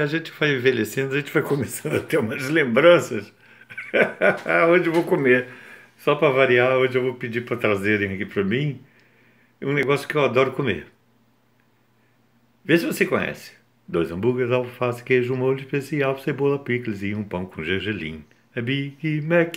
A gente vai envelhecendo, a gente vai começando a ter umas lembranças. hoje eu vou comer. Só para variar, hoje eu vou pedir para trazerem aqui para mim um negócio que eu adoro comer. Vê se você conhece. Dois hambúrgueres, alface, queijo, molho especial, cebola, picles e um pão com gergelim. É Big Mac.